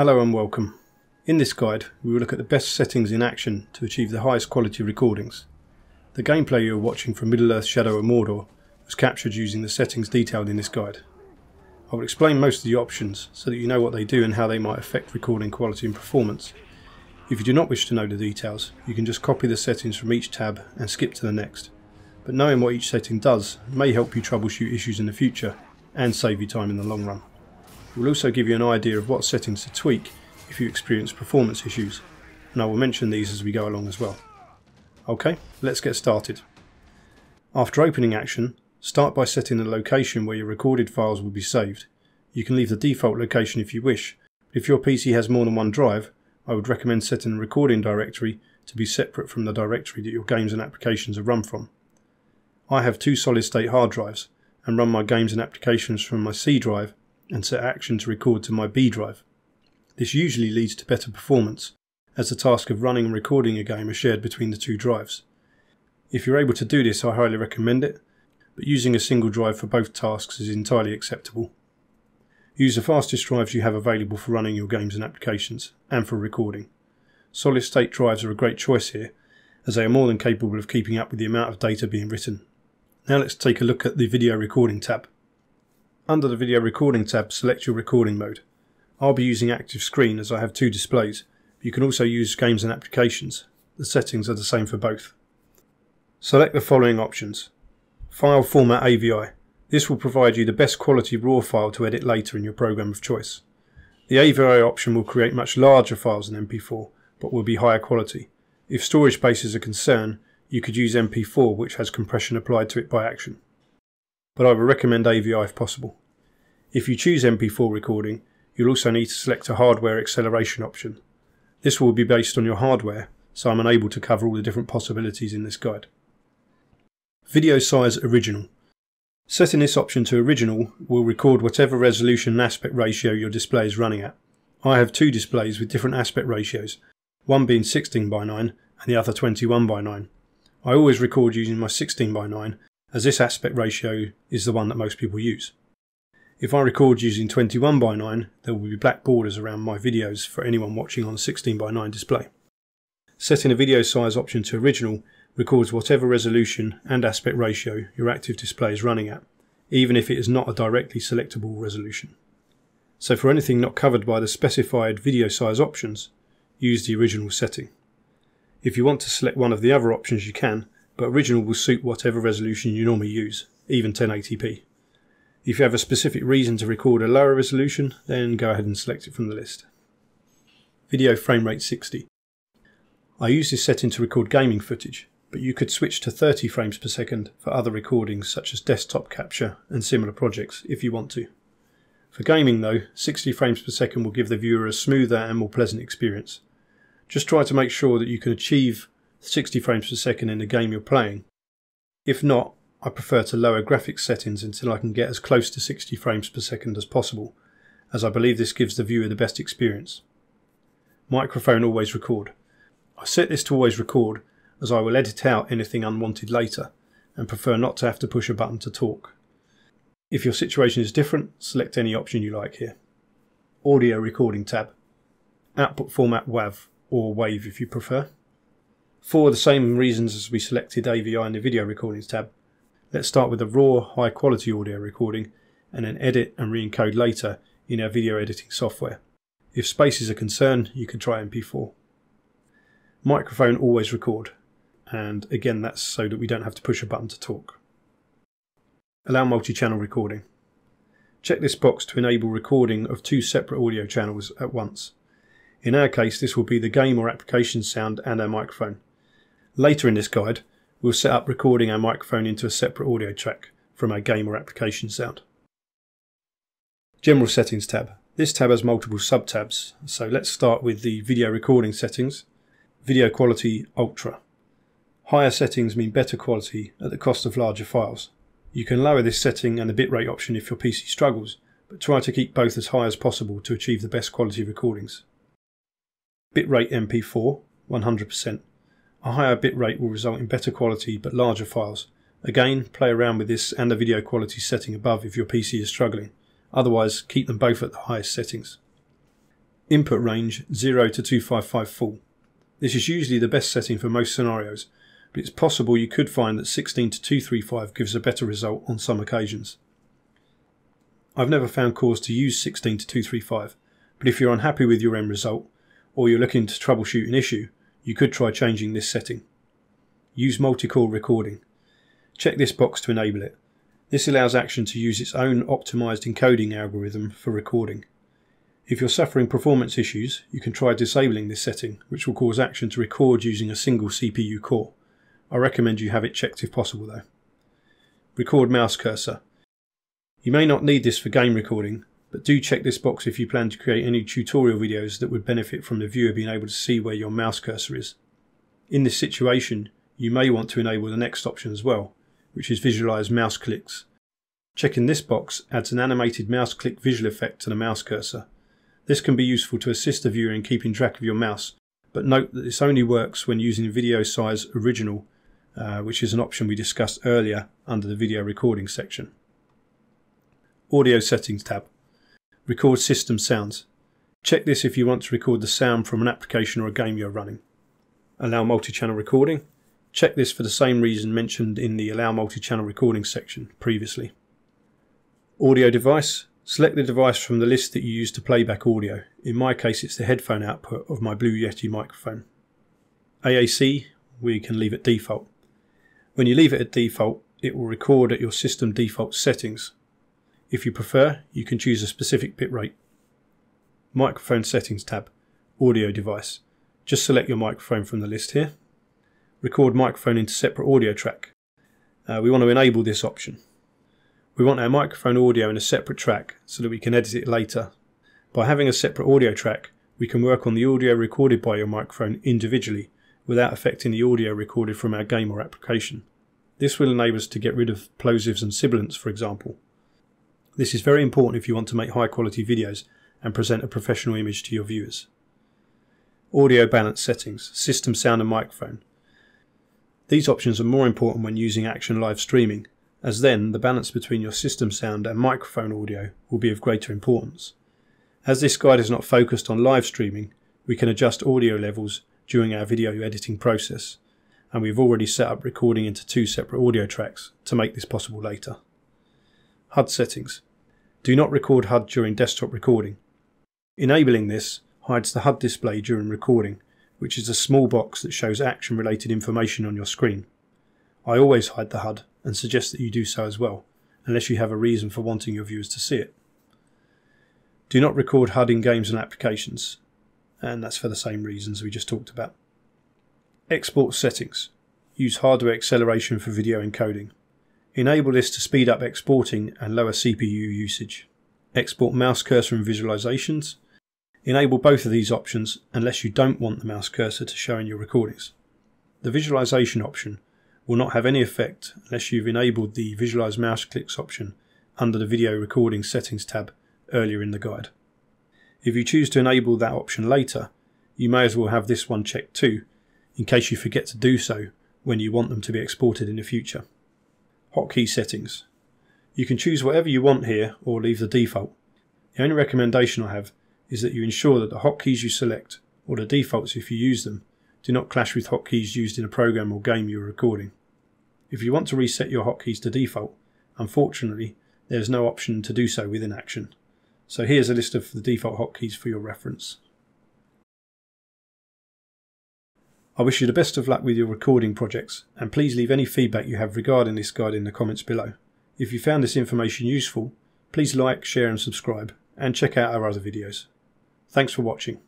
Hello and welcome. In this guide we will look at the best settings in action to achieve the highest quality recordings. The gameplay you are watching from Middle-earth Shadow of Mordor was captured using the settings detailed in this guide. I will explain most of the options so that you know what they do and how they might affect recording quality and performance. If you do not wish to know the details, you can just copy the settings from each tab and skip to the next. But knowing what each setting does may help you troubleshoot issues in the future and save you time in the long run. It will also give you an idea of what settings to tweak if you experience performance issues, and I will mention these as we go along as well. Okay, let's get started. After opening Action, start by setting the location where your recorded files will be saved. You can leave the default location if you wish. But if your PC has more than one drive, I would recommend setting the recording directory to be separate from the directory that your games and applications are run from. I have two solid state hard drives and run my games and applications from my C drive and set action to record to my B drive. This usually leads to better performance, as the task of running and recording a game are shared between the two drives. If you're able to do this, I highly recommend it, but using a single drive for both tasks is entirely acceptable. Use the fastest drives you have available for running your games and applications, and for recording. Solid state drives are a great choice here, as they are more than capable of keeping up with the amount of data being written. Now let's take a look at the video recording tab. Under the video recording tab, select your recording mode. I'll be using active screen as I have two displays. You can also use games and applications. The settings are the same for both. Select the following options. File format AVI. This will provide you the best quality RAW file to edit later in your program of choice. The AVI option will create much larger files than MP4, but will be higher quality. If storage space is a concern, you could use MP4 which has compression applied to it by action. But I would recommend AVI if possible. If you choose MP4 recording, you'll also need to select a hardware acceleration option. This will be based on your hardware, so I'm unable to cover all the different possibilities in this guide. Video size original. Setting this option to original will record whatever resolution and aspect ratio your display is running at. I have two displays with different aspect ratios, one being 16 by 9 and the other 21 by 9. I always record using my 16 by 9 as this aspect ratio is the one that most people use. If I record using 21 by 9 there will be black borders around my videos for anyone watching on a 16 by 9 display. Setting a video size option to original records whatever resolution and aspect ratio your active display is running at, even if it is not a directly selectable resolution. So for anything not covered by the specified video size options, use the original setting. If you want to select one of the other options you can, but original will suit whatever resolution you normally use, even 1080p. If you have a specific reason to record a lower resolution, then go ahead and select it from the list. Video frame rate 60. I use this setting to record gaming footage, but you could switch to 30 frames per second for other recordings such as desktop capture and similar projects if you want to. For gaming though, 60 frames per second will give the viewer a smoother and more pleasant experience. Just try to make sure that you can achieve 60 frames per second in the game you're playing. If not, I prefer to lower graphics settings until I can get as close to 60 frames per second as possible, as I believe this gives the viewer the best experience. Microphone always record. I set this to always record as I will edit out anything unwanted later and prefer not to have to push a button to talk. If your situation is different, select any option you like here. Audio Recording tab. Output format WAV or WAVE if you prefer. For the same reasons as we selected AVI in the video recordings tab, Let's start with a raw, high quality audio recording and then edit and re-encode later in our video editing software. If space is a concern, you can try MP4. Microphone always record, and again that's so that we don't have to push a button to talk. Allow multi-channel recording. Check this box to enable recording of two separate audio channels at once. In our case this will be the game or application sound and our microphone. Later in this guide we'll set up recording our microphone into a separate audio track from our game or application sound. General Settings tab. This tab has multiple sub-tabs, so let's start with the video recording settings. Video quality ultra. Higher settings mean better quality at the cost of larger files. You can lower this setting and the bitrate option if your PC struggles, but try to keep both as high as possible to achieve the best quality recordings. Bitrate MP4 100%. A higher bitrate will result in better quality but larger files. Again, play around with this and the video quality setting above if your PC is struggling. Otherwise, keep them both at the highest settings. Input range 0 to 255 full. This is usually the best setting for most scenarios, but it's possible you could find that 16 to 235 gives a better result on some occasions. I've never found cause to use 16 to 235, but if you're unhappy with your end result, or you're looking to troubleshoot an issue, you could try changing this setting. Use multi-core recording. Check this box to enable it. This allows Action to use its own optimized encoding algorithm for recording. If you're suffering performance issues, you can try disabling this setting, which will cause Action to record using a single CPU core. I recommend you have it checked if possible though. Record mouse cursor. You may not need this for game recording, but do check this box if you plan to create any tutorial videos that would benefit from the viewer being able to see where your mouse cursor is. In this situation, you may want to enable the next option as well, which is visualize mouse clicks. Checking this box adds an animated mouse click visual effect to the mouse cursor. This can be useful to assist the viewer in keeping track of your mouse, but note that this only works when using video size original uh, which is an option we discussed earlier under the video recording section. Audio settings tab. Record system sounds. Check this if you want to record the sound from an application or a game you're running. Allow multi-channel recording. Check this for the same reason mentioned in the Allow multi-channel recording section previously. Audio device. Select the device from the list that you use to playback audio. In my case it's the headphone output of my Blue Yeti microphone. AAC we can leave at default. When you leave it at default, it will record at your system default settings. If you prefer, you can choose a specific bitrate. Microphone Settings tab, Audio Device. Just select your microphone from the list here. Record microphone into separate audio track. Uh, we want to enable this option. We want our microphone audio in a separate track so that we can edit it later. By having a separate audio track, we can work on the audio recorded by your microphone individually without affecting the audio recorded from our game or application. This will enable us to get rid of plosives and sibilants, for example. This is very important if you want to make high quality videos and present a professional image to your viewers. Audio balance settings, system sound and microphone. These options are more important when using Action Live streaming, as then the balance between your system sound and microphone audio will be of greater importance. As this guide is not focused on live streaming, we can adjust audio levels during our video editing process, and we've already set up recording into two separate audio tracks to make this possible later. HUD settings. Do not record HUD during desktop recording. Enabling this hides the HUD display during recording, which is a small box that shows action related information on your screen. I always hide the HUD and suggest that you do so as well, unless you have a reason for wanting your viewers to see it. Do not record HUD in games and applications and that's for the same reasons we just talked about. Export settings. Use hardware acceleration for video encoding. Enable this to speed up exporting and lower CPU usage. Export mouse cursor and visualizations. Enable both of these options unless you don't want the mouse cursor to show in your recordings. The visualization option will not have any effect unless you've enabled the visualize mouse clicks option under the video recording settings tab earlier in the guide. If you choose to enable that option later, you may as well have this one checked too, in case you forget to do so when you want them to be exported in the future. Hotkey settings. You can choose whatever you want here or leave the default. The only recommendation I have is that you ensure that the hotkeys you select, or the defaults if you use them, do not clash with hotkeys used in a program or game you are recording. If you want to reset your hotkeys to default, unfortunately, there is no option to do so within Action. So here's a list of the default hotkeys for your reference. I wish you the best of luck with your recording projects and please leave any feedback you have regarding this guide in the comments below. If you found this information useful, please like, share and subscribe and check out our other videos. Thanks for watching.